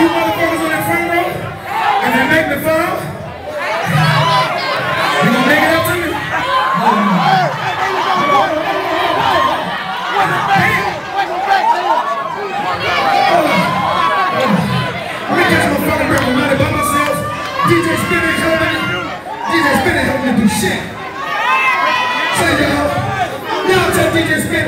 you motherfuckers on that front row, if you make me fall, you gonna make it up to me? We just gonna fucking grab my money by myself. DJ Spin ain't helping me. DJ Spin ain't helping me do shit. Say y'all, y'all tell DJ Spin,